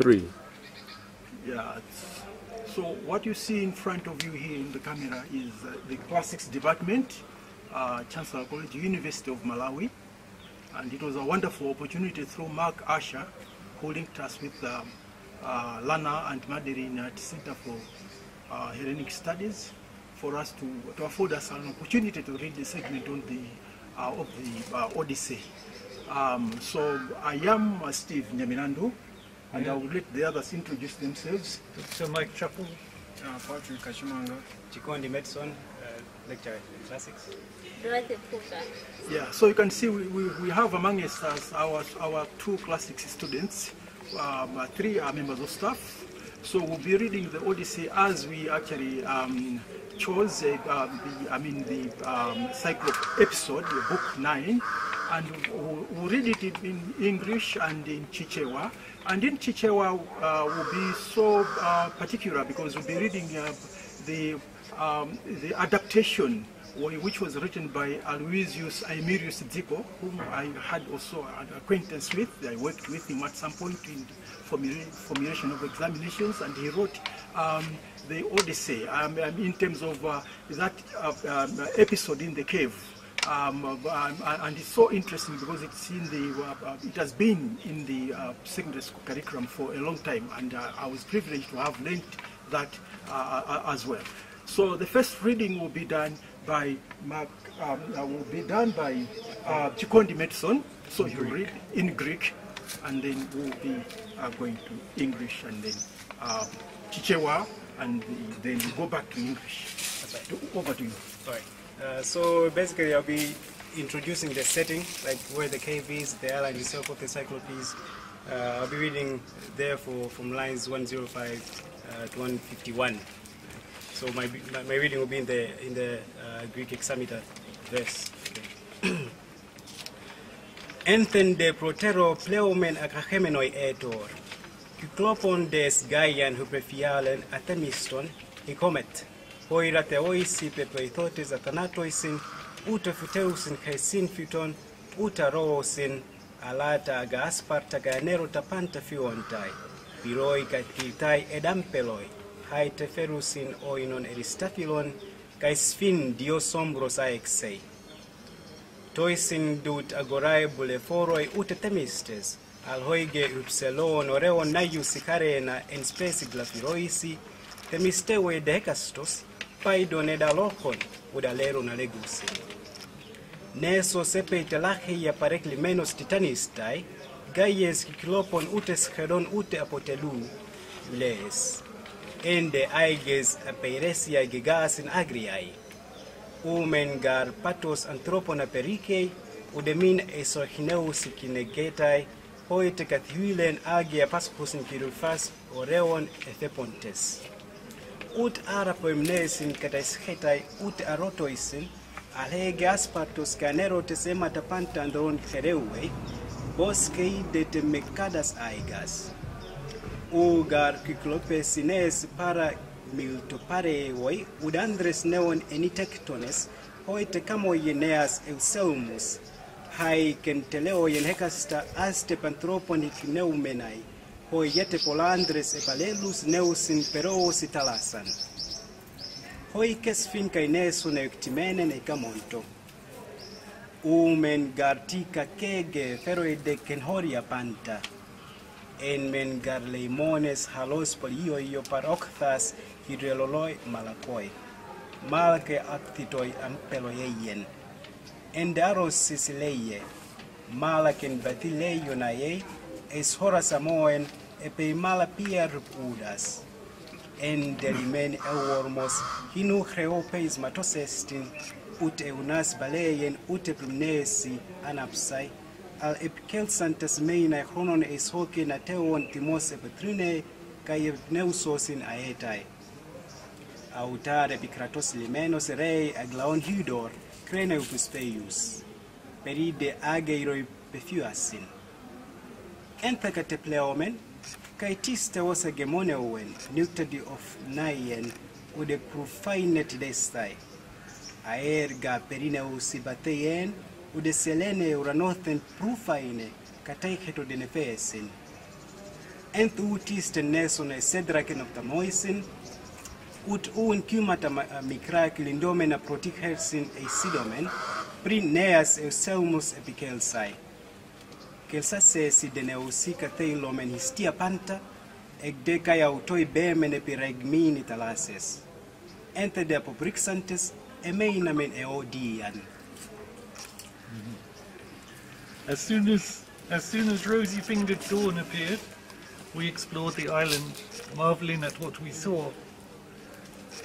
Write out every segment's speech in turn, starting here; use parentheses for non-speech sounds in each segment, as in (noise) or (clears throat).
Three. Yeah. So what you see in front of you here in the camera is uh, the classics department, uh, Chancellor College, University of Malawi. And it was a wonderful opportunity through Mark Asher, who linked us with um, uh, Lana and Madeline at Center for uh, Hellenic Studies for us to, to afford us an opportunity to read the segment on the, uh, of the uh, Odyssey. Um, so I am uh, Steve Nyamilandu, and I will let the others introduce themselves. So Mike Chappell, Uh, Patrick Kachimanga. Chikondi Medson, uh, lecturer in classics. Dorothy Phuka. Yeah, so you can see we, we, we have among us as our, our two classics students. Um, uh, three are members of staff. So we'll be reading the Odyssey as we actually um, chose uh, the, I mean the um, cyclo episode, the book nine, and we'll, we'll read it in English and in Chichewa. And in Chichewa, uh, we'll be so uh, particular because we'll be reading uh, the um, the adaptation which was written by Aloysius Aemilius Dziko, whom I had also an acquaintance with. I worked with him at some point in formulation of examinations, and he wrote um, the Odyssey um, um, in terms of uh, that uh, um, episode in the cave. Um, uh, um, and it's so interesting because it's in the, uh, uh, it has been in the uh, secondary school curriculum for a long time, and uh, I was privileged to have learned that uh, uh, as well. So the first reading will be done by Mark, um, uh, will be done by uh, Chikondi Medson. So you read in Greek, and then we'll be uh, going to English, and then uh, Chichewa, and then we go back to English. Over to you. Alright. Uh, so basically, I'll be introducing the setting, like where the cave is, the island itself, what the Cyclopes. Uh, I'll be reading there for from lines 105 uh, to 151. So my, my, my reading will be in the in the uh, Greek hexameter verse. Enthen de protero pleumen akachemenoi etor. Kyklopon des Gaian huprefialen athemiston, hicomet. Hoira hoilateoisi pepeithotis athanatoisin utefuteusin kaisin fiton utaroosin alata aga asparta gaanero tapanta fiontai piroi katiltai edampeloi haiteferusin oinon eristafilon kai sfin diosombros aexei toisin dut agorae buleforoi utetemistes alhoige ypselon oreon naius ikarena en spes glafiroisi themisteue dehekastosi paidoneda lokon uda lero na legusi neso sepeita lahiya pareklimenos titanistai gaies kiklopon utes hedon ute apotelu les ende aiges apeiresia gigasin agriai. Umen gar patos antropona aperikei udemin esohineus kinegetai hoite kathiwilen agia paschus kirufas oreon ethepontes ut ara poimnesin katais hetai ut arotoisin alhege aspartos kanerotes ematapantandoron hereuwei boskei detemekadas aigas. Ugar kiklopesines para miltoparewoi udandres neon enitektones hoite hoitekamoieneas euselmus haikenteleoien hekasta astepanthropon neumenai hoi polandres ebalelus neus in peroos italasan. Hoi kes fin kainesu neuktimene neigamonto. Umen gartika kege feroide kenhoria panta. En men garleimones halos polio io parokthas hidreloloi malakoi. Malke actitoi ampeloieien. Endaros sisileie. Malaken batileion aiei es horas amoen mala pier udas En delimen wormos hinu χρεόπεις matosestin ut eunas baleien ut epimnesi anapsai. Al epikelsant tasmeina chronon es hoke na teon timos epetrine kai neusosin aetai. Autar epikratos limenos rei aglaon hydor crene upispeius peride ageiroi pefiuasin entekete pleomen kai tiste wose gemone owen niwtadi of nayen ude prufainetidestai aer ga perine usibateyen ude selene uranothen prufaine katay hetodene feesin ent u tiste neson e sedraken moisin ut un cumata micrac lindomen a protic hersin e sidomen prin neas e epikelsai Panta. Ente de eodian. Mm-hmm. As soon as, as soon as rosy-fingered dawn appeared, we explored the island, marveling at what we saw.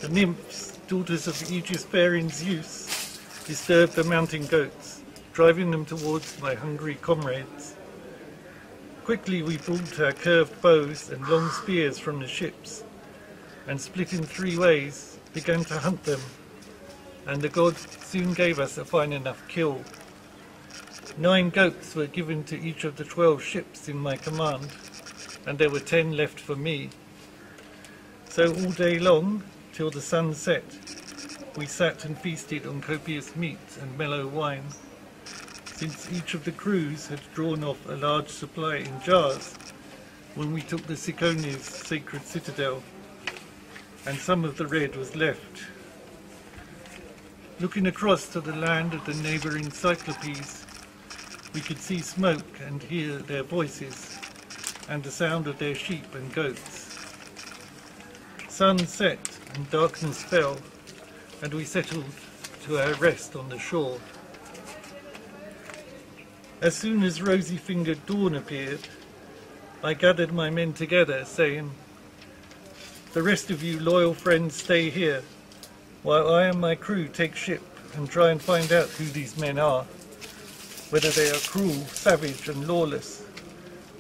The nymphs, daughters of Aegis-bearing Zeus, disturbed the mountain goats, driving them towards my hungry comrades. Quickly we brought our curved bows and long spears from the ships, and split in three ways, began to hunt them, and the gods soon gave us a fine enough kill. Nine goats were given to each of the twelve ships in my command, and there were ten left for me. So all day long, till the sun set, we sat and feasted on copious meat and mellow wine, since each of the crews had drawn off a large supply in jars when we took the Cicones sacred citadel, and some of the red was left. Looking across to the land of the neighbouring Cyclopes, we could see smoke and hear their voices and the sound of their sheep and goats. Sun set and darkness fell, and we settled to our rest on the shore. As soon as rosy-fingered dawn appeared, I gathered my men together, saying, The rest of you loyal friends stay here, while I and my crew take ship and try and find out who these men are whether they are cruel, savage, and lawless,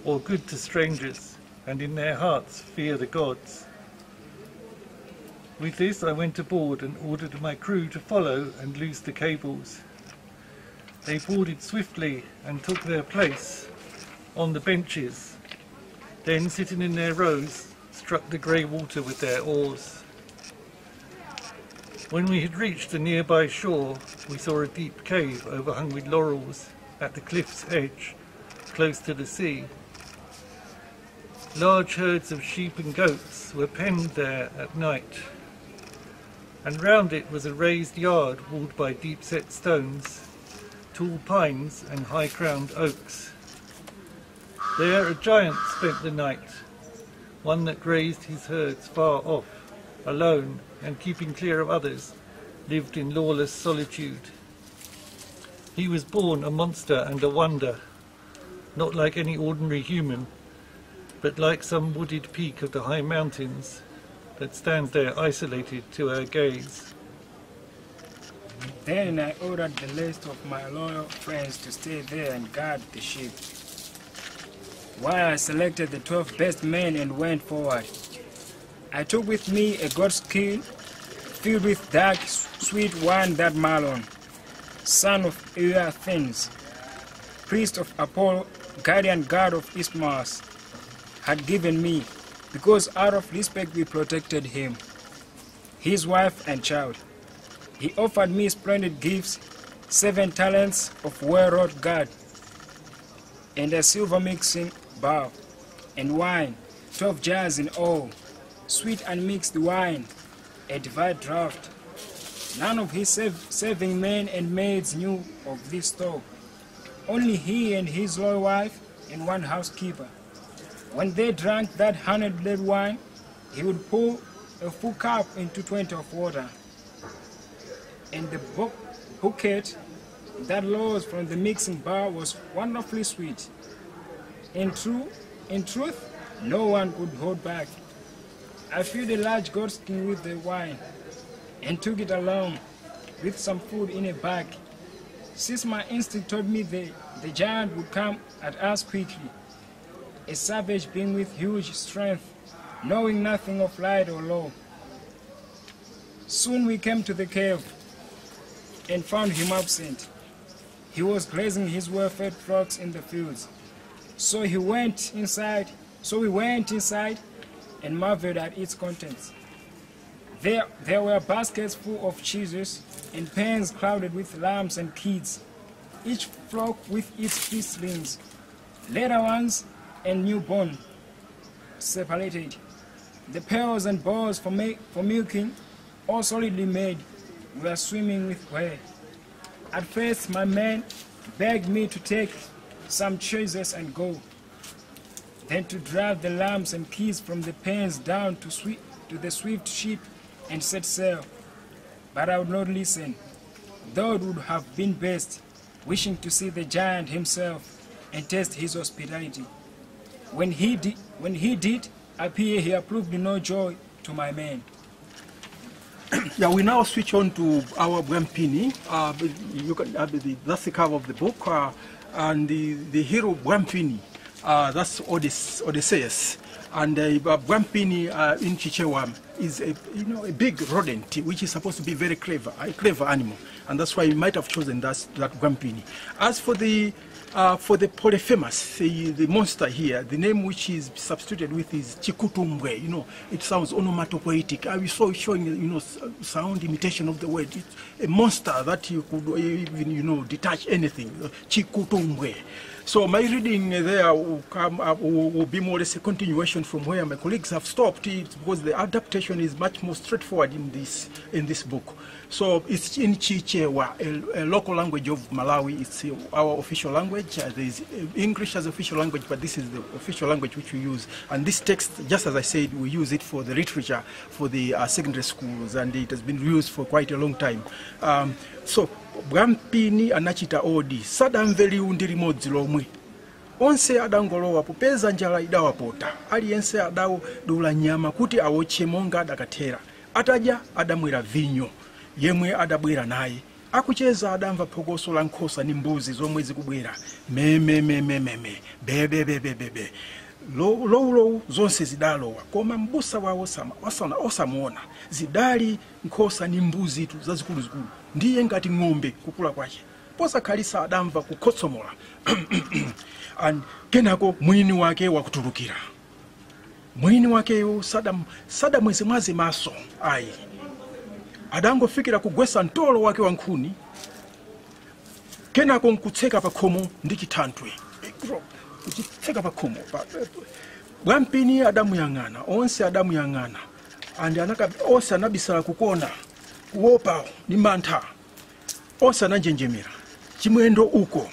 or good to strangers, and in their hearts fear the gods. With this I went aboard and ordered my crew to follow and loose the cables. They boarded swiftly and took their place on the benches, then sitting in their rows, struck the grey water with their oars. When we had reached the nearby shore, we saw a deep cave overhung with laurels at the cliff's edge, close to the sea. Large herds of sheep and goats were penned there at night, and round it was a raised yard walled by deep-set stones, tall pines and high-crowned oaks. There a giant spent the night, one that grazed his herds far off, alone and keeping clear of others, lived in lawless solitude. He was born a monster and a wonder, not like any ordinary human, but like some wooded peak of the high mountains that stands there isolated to our gaze. Then I ordered the list of my loyal friends to stay there and guard the ship. While I selected the 12 best men and went forward, I took with me a god skin filled with dark, sweet wine that Malon, son of Euanthes, priest of Apollo, guardian god of Ismarus, had given me, because out of respect we protected him, his wife and child. He offered me splendid gifts, seven talents of well-wrought gold, and a silver mixing bowl, and wine, twelve jars in all, sweet and mixed wine, a divine draught. None of his serving men and maids knew of this talk. Only he and his loyal wife and one housekeeper. When they drank that hundred red wine, he would pour a full cup into twenty of water. And the bouquet that rose from the mixing bar was wonderfully sweet. In, true, in truth, no one could hold back. I filled a large goat skin with the wine and took it along with some food in a bag. Since my instinct told me the, the giant would come at us quickly, a savage being with huge strength, knowing nothing of light or law. Soon we came to the cave and found him absent. He was grazing his well-fed flocks in the fields. So he went inside, so we went inside and marveled at its contents. There, there were baskets full of cheeses and pans crowded with lambs and kids, each flock with its firstlings, little ones and newborn. separated. The pails and bowls for, for milking, all solidly made, were swimming with whey. At first, my men begged me to take some cheeses and go, then to drive the lambs and geese from the pens down to, to the swift ship and set sail. But I would not listen, though it would have been best, wishing to see the giant himself and test his hospitality. When he did, when he did appear, he approved no joy to my men. (clears throat) Yeah, we now switch on to our Bwampini. Uh, you can, uh, the, that's the cover of the book. Uh, and the, the hero Bwampini, uh, that's Odys- Odysseus. And uh, Bwampini uh, in Chichewa is a, you know, a big rodent, which is supposed to be very clever, a clever animal. And that's why you might have chosen that, that. As for the uh, for the Polyphemus, the, the monster here, the name which is substituted with is Chikutumbwe. You know, it sounds onomatopoetic. I saw it showing, you know, sound imitation of the word. It's a monster that you could even, you know, detach anything. Chikutumbwe. So my reading there will, come, uh, will be more or less a continuation from where my colleagues have stopped. It's because the adaptation is much more straightforward in this in this book. So it's in Chichewa, a, a local language of Malawi. It's our official language. There is uh, English as official language, but this is the official language which we use. And this text, just as I said, we use it for the literature for the uh, secondary schools, and it has been used for quite a long time. Um, so bwampini anachita odi sadamve liundi limodzi onse adangolowa popeza njala idawapota aliyense adadula nyama kuti awotche monga adakathera atadya adamwera vinyo. Yemwe adabwera naye. Akucheza adamva phokoso la nkhosa ndi mbuzi zomwe zikubwera. Memememememe bebebebebebe lowulowu zonse zidalowa. Koma mbusa wawo osamuona. Zidali nkhosa ndi mbuzitu zazikuluzikulu ndiye ngati ng'ombe kukula kwace posakhalisa adamva kukhotsomola (clears throat) and kenako mwini wake wakutulukira mwini wakeyo sadam- sadamwezemwaze maso ayi adangofikira kugwesa ntolo wake wa nkhuni. Kenako nkutseka pa khomo ndi kuchitseka pa khomo. Pa- bwampini adamuyang'ana onse adamuyang'ana andi onse anabisala kukona kuopa ndi mantha. Onse ananjenjemera. Chimwendo uko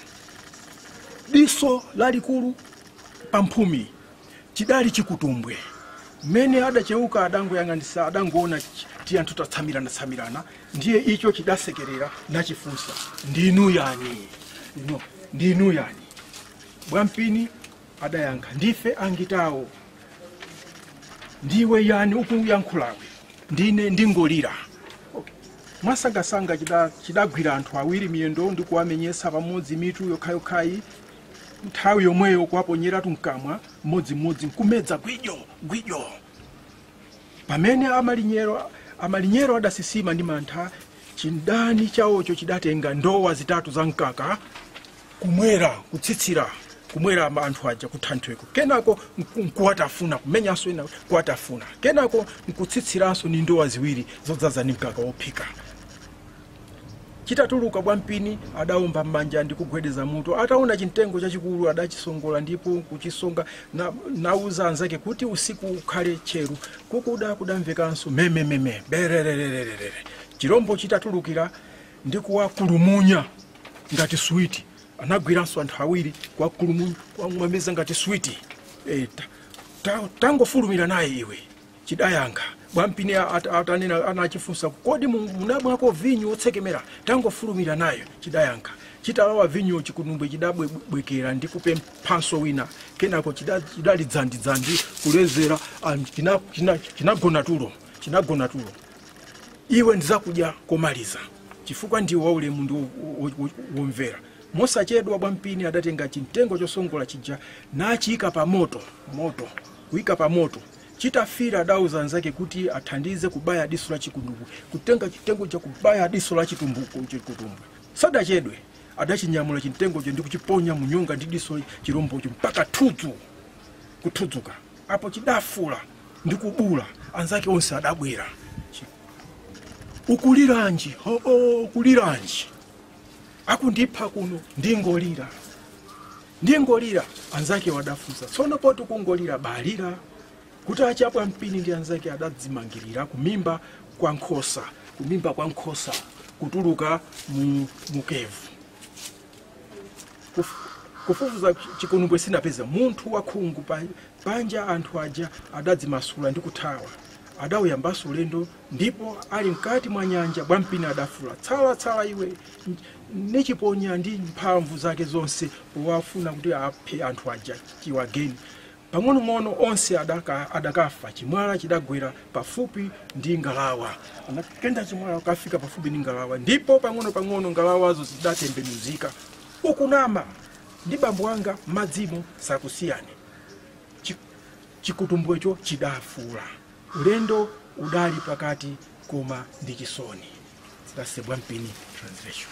diso lalikulu pa mphumi chidali chikutumbwe. Mmene adacheuka adangoyang'anisa adangoona ti anthu tatsamirana-tsamirana ndiye icho chidasekerera nachifunsa ndinu yani? No ndinu yani? Bwampini adayankha ndife angitawo ndiwe yani ukuyankhulawe? Ndine ndingolira. Mwasangasanga chida- chidagwira anthu awiri miyendo ndi kuwamenyesa pamodzi mitu yokhayokhayi nthawi yomweyo kuwaponyeratu mkamwa mmodzimmodzi nkumedza gwidyo gwidyo. Pamene amalinyero amalinyero adasisima ndi mantha chindani chawocho chidatenga ndowa zitatu za mkaka kumwera kutsitsira kumwera anthu aja kuthanthweko kenako nku- nkuwatafuna kumenyanso ina kuwatafuna. Kenako nkutsitsiranso ni ndowa ziwiri zodzaza ni mkaka wophika chitatuluka bwampini adawomba m'manja ndi kugwedeza mutu. Ataona chimtengo chachikulu adachisongola ndipo kuchisonga na- nauza anzake kuti usiku ukhale cheru. Kukuda kudamvekanso memememe bererererere chirombo chitatulukira ndikuwakulumunya ngati switi. Anagwiranso anthu awiri kuwakulumunya kuwamwemeza ngati switi. E, ta, ta, tangofulumira naye iwe chidayankha bwampini at- atanena anachifunsa kodi munabwako vinyu vinyo wotsekemera tangofulumira nayo chidayankha chitalawa vinyu chikunumbwe chidabwekera ndi kupemphanso wina. Kenako chida- chidali dzandidzandi kulezera ah, china- china- chinagona tulo chinagona tulo iwe ndizakudya komaliza. Chifukwa ndiwe wo- wo- womvera. Mosachedwa bwampini adatenga chimtengo chosongola chija nachiyika pa moto moto kuyika pa moto chitafira adauza anzake kuti athandize kubaya diso la chikundumbwe kutenga chitengo cha kubaya diso la chitumbuko chikutumbwe sadachedwe adachinyamula chimtengocho ndi kuchiponya munyonga ndi diso chirombocho mpaka thudzu kuthudzuka apo chidafula ndi kubula anzake onse adabwera. Ukuliranji oo ukuliranji. Akundipha kuno ndingolira. Ndingolira anzake wadafunsa tsono poti kungolira balira kutacha mpini ndi anzake adadzimangirira kumimba kwa nkhosa kumimba kwa nkhosa kutuluka mu mukevu Kuf- kufufuza chikunumbwe sinapeza munthu wakhungu pa- panja anthu aja adadzimasula ndi kuthawa. Adawuyambaso ulendo ndipo ali mkati mwa nyanja bwampini adafula tsalatsala iwe nichiponya ndi mphamvu zake zonse powafuna kuti aphe anthu aja chiwageni pang'onong'ono onse adaka, adakafa chimwala chidagwera pafupi ndi ngalawa. Anakenda chimwala kafika pafupi ndi ngalawa. Ndipo pang'ono-pang'ono ngalawazo zidatembenuzika ukunama ndi bambo anga madzimo sakusiyani Chi- chikutumbwecho chidafula. Ulendo udali pakati koma ndi chisoni. Translation.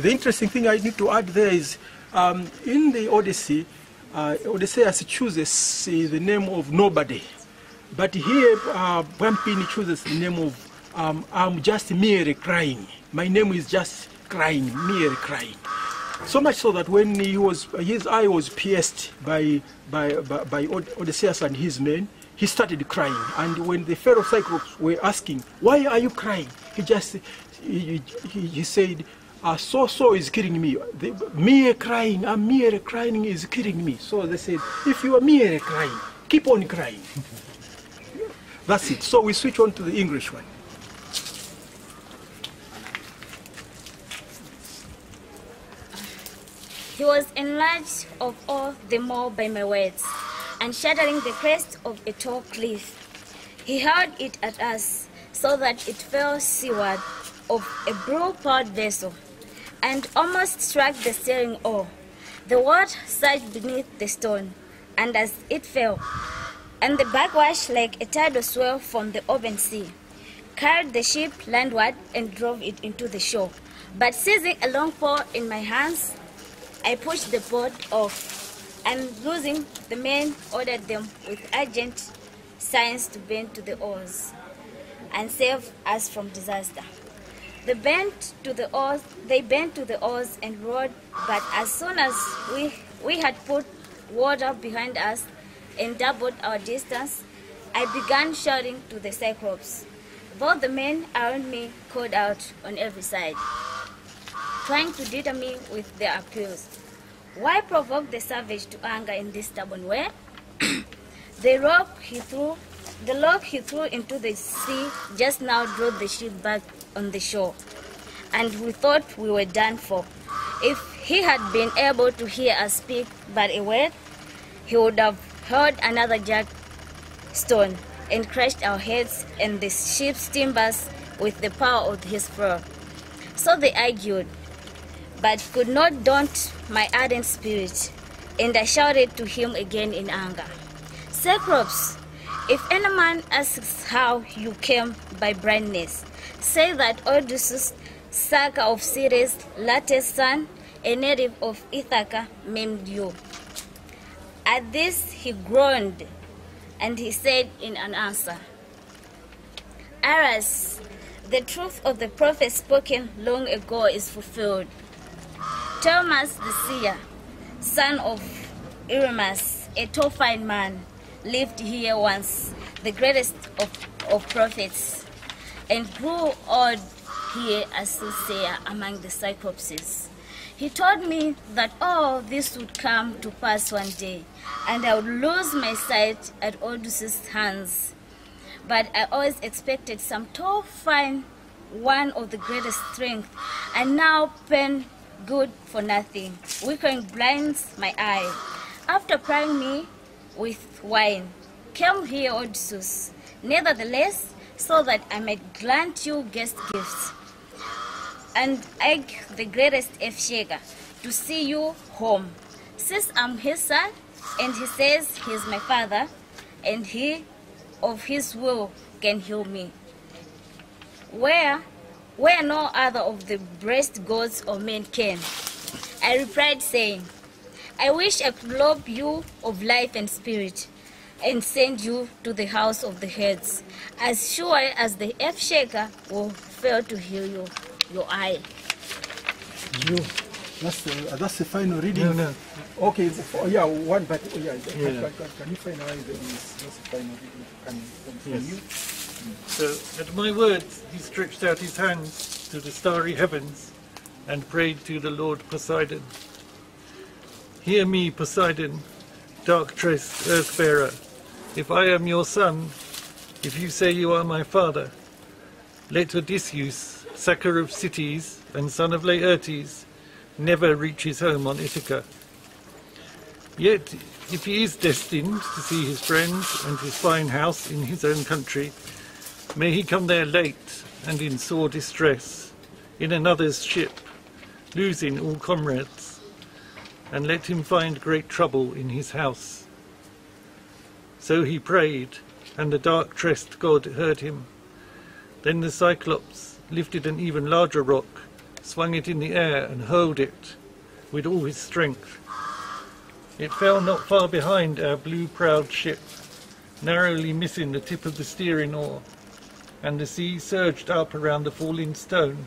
The interesting thing I need to add there is um, in the Odyssey, uh, Odysseus chooses uh, the name of nobody. But here, uh, Bwampini chooses the name of um, I'm just merely crying. My name is just crying, merely crying. So much so that when he was, his eye was pierced by, by, by, by Odysseus and his men, he started crying. And when the Pharaoh Cyclops were asking, Why are you crying? He just he, he, he said, uh, So so is killing me. The, mere crying, I'm mere crying is killing me. So they said, If you are mere crying, keep on crying. (laughs) That's it. So we switch on to the English one. He was enlarged of all the more by my words, and shattering the crest of a tall cliff. He hurled it at us, so that it fell seaward of a blue-prowed vessel, and almost struck the steering oar. The water surged beneath the stone, and as it fell, and the backwash like a tidal swell from the open sea, carried the ship landward and drove it into the shore. But seizing a long pole in my hands, I pushed the boat off, and losing the men, ordered them with urgent signs to bend to the oars and save us from disaster. They bent to the oars. They bent to the oars and rowed. But as soon as we we had put water behind us and doubled our distance, I began shouting to the Cyclops. Both the men around me called out on every side trying to deter me with their appeals. Why provoke the savage to anger in this stubborn way? (clears throat) the rope he threw, the log he threw into the sea just now drove the ship back on the shore, and we thought we were done for. If he had been able to hear us speak but a word, he would have hurled another jack stone and crushed our heads and the ship's timbers with the power of his fur. So they argued, but could not daunt my ardent spirit, and I shouted to him again in anger. Cyclops, if any man asks how you came by blindness, say that Odysseus, Saka of Ceres, Laertes' son, a native of Ithaca, named you. At this he groaned, and he said in an answer, Aras, the truth of the prophet spoken long ago is fulfilled. Telemus the seer, son of Eurymus, a tall fine man, lived here once, the greatest of, of prophets, and grew old here as soothsayer among the Cyclopses. He told me that all this would come to pass one day, and I would lose my sight at Odysseus' hands. But I always expected some tall, fine one of the greatest strength, and now pen good for nothing. weakening blinds my eye. After prying me with wine, Come here Odysseus, nevertheless, so that I might grant you guest gifts, and egg the greatest Earth-Shaker to see you home. Since I'm his son, and he says he's my father, and he of his will can heal me. Where, where no other of the breast gods or men can. I replied, saying, I wish I could rob you of life and spirit and send you to the house of the Hades, as sure as the Earth-Shaker will fail to heal you, your eye. You. That's the, uh, that's the final reading. No, no. Okay, for, yeah, one, but oh, yeah, can, Yeah. Can, can, can you finalize this? This final video can, can, Yes. you? So at my words, he stretched out his hands to the starry heavens and prayed to the Lord Poseidon. Hear me, Poseidon, dark-tressed earth-bearer. If I am your son, if you say you are my father, let Odysseus, sacker of cities and son of Laertes, never reach his home on Ithaca. Yet, if he is destined to see his friends and his fine house in his own country, May he come there late and in sore distress, in another's ship, losing all comrades, and let him find great trouble in his house. So he prayed, and the dark-tressed god heard him. Then the Cyclops lifted an even larger rock, swung it in the air, and hurled it with all his strength. It fell not far behind our blue-prowed ship, narrowly missing the tip of the steering oar and the sea surged up around the falling stone,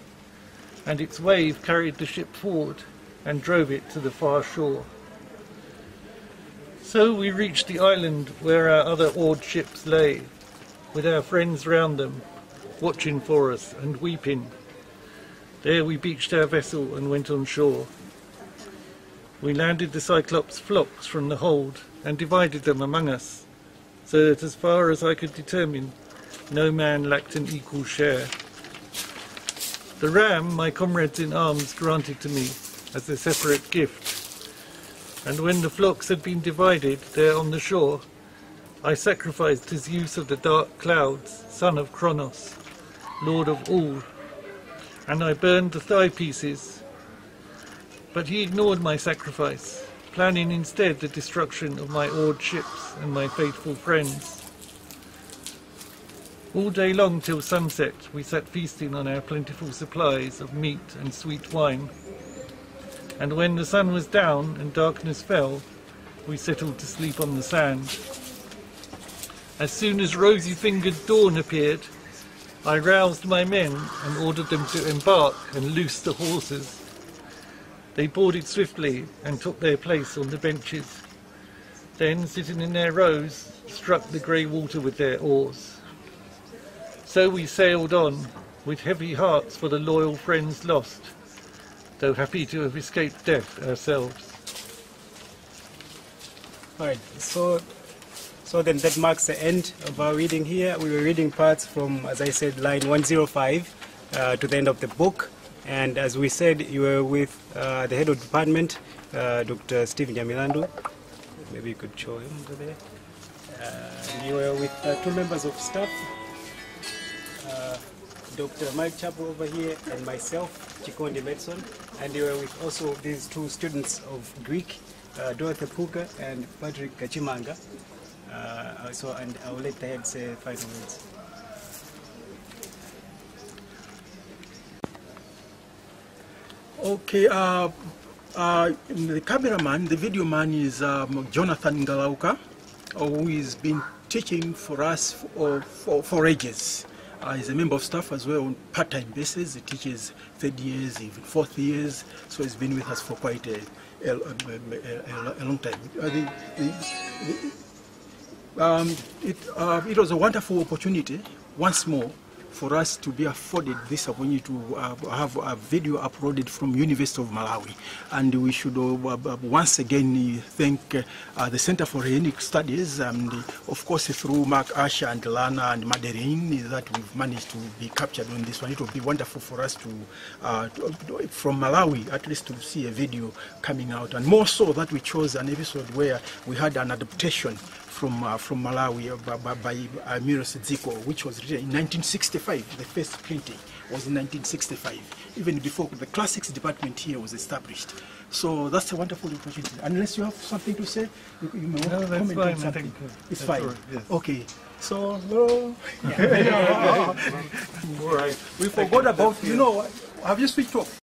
and its wave carried the ship forward and drove it to the far shore. So we reached the island where our other oared ships lay, with our friends round them, watching for us and weeping. There we beached our vessel and went on shore. We landed the Cyclops flocks from the hold and divided them among us, so that as far as I could determine, no man lacked an equal share. The ram my comrades in arms granted to me as a separate gift, and when the flocks had been divided there on the shore, I sacrificed his use of the dark clouds, son of Kronos, lord of all, and I burned the thigh pieces. But he ignored my sacrifice, planning instead the destruction of my oared ships and my faithful friends. All day long till sunset we sat feasting on our plentiful supplies of meat and sweet wine. And when the sun was down and darkness fell, we settled to sleep on the sand. As soon as rosy-fingered dawn appeared, I roused my men and ordered them to embark and loose the hawsers. They boarded swiftly and took their place on the benches. Then, sitting in their rows, struck the grey water with their oars. So we sailed on, with heavy hearts for the loyal friends lost, though happy to have escaped death ourselves. All right, so so then that marks the end of our reading here. We were reading parts from, as I said, line 105 uh, to the end of the book. And as we said, you were with uh, the head of department, uh, Dr. Stephen Nyamilandu. Maybe you could show him over there. Uh, you were with uh, two members of staff, Dr. Mike Chappell over here and myself, Chikondi Medson. And you were with also these two students of Greek, uh, Dorothy Phuka and Patrick Kachimanga. Uh, so, and I'll let the head say final words. Okay, uh, uh, the cameraman, the video man is um, Jonathan Ngalauka, uh, who has been teaching for us for, for, for ages. Uh, he's a member of staff as well on part-time basis. He teaches third years, even fourth years, so he's been with us for quite a, a, a, a- long time. Uh, the, the, the, um, it, uh, it was a wonderful opportunity once more for us to be afforded this opportunity to uh, have a video uploaded from University of Malawi. And we should uh, uh, once again uh, thank uh, uh, the Center for Hellenic Studies and uh, of course through Mark Asher and Lana and Madeline that we've managed to be captured on this one. It will be wonderful for us to, uh, to from Malawi at least to see a video coming out and more so that we chose an episode where we had an adaptation from uh, from Malawi uh, by, by, by uh, Miros which was written in 1965. The first printing was in 1965, even before the classics department here was established. So that's a wonderful opportunity. Unless you have something to say, you, you may No, want to comment fine, on something. uh, it's fine. all right, yes. Okay. So, no. (laughs) (laughs) All right. we forgot about, you know, have you switched off?